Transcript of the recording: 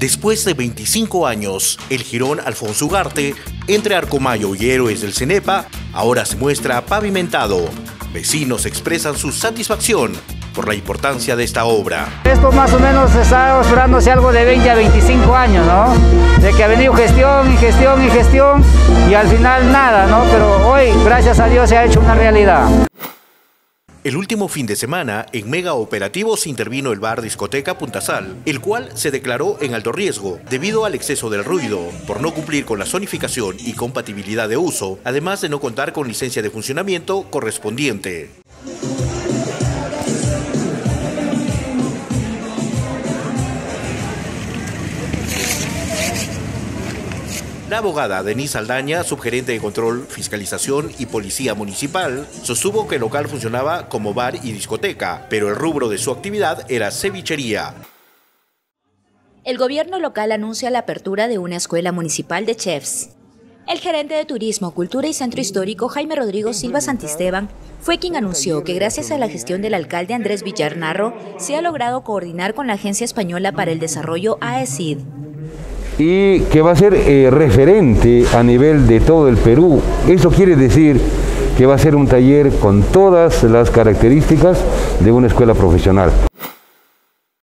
Después de 25 años, el Girón Alfonso Ugarte, entre Arcomayo y Héroes del Cenepa, ahora se muestra pavimentado. Vecinos expresan su satisfacción por la importancia de esta obra. Esto más o menos está esperándose algo de 20 a 25 años, ¿no? De que ha venido gestión y gestión y gestión y al final nada, ¿no? Pero hoy, gracias a Dios, se ha hecho una realidad. El último fin de semana, en mega operativos intervino el bar discoteca Puntasal, el cual se declaró en alto riesgo debido al exceso del ruido, por no cumplir con la zonificación y compatibilidad de uso, además de no contar con licencia de funcionamiento correspondiente. La abogada Denise Aldaña, subgerente de control, fiscalización y policía municipal, sostuvo que el local funcionaba como bar y discoteca, pero el rubro de su actividad era cevichería. El gobierno local anuncia la apertura de una escuela municipal de chefs. El gerente de Turismo, Cultura y Centro Histórico, Jaime Rodrigo Silva Santisteban, fue quien anunció que gracias a la gestión del alcalde Andrés Villarnarro se ha logrado coordinar con la Agencia Española para el Desarrollo AECID y que va a ser eh, referente a nivel de todo el Perú. Eso quiere decir que va a ser un taller con todas las características de una escuela profesional.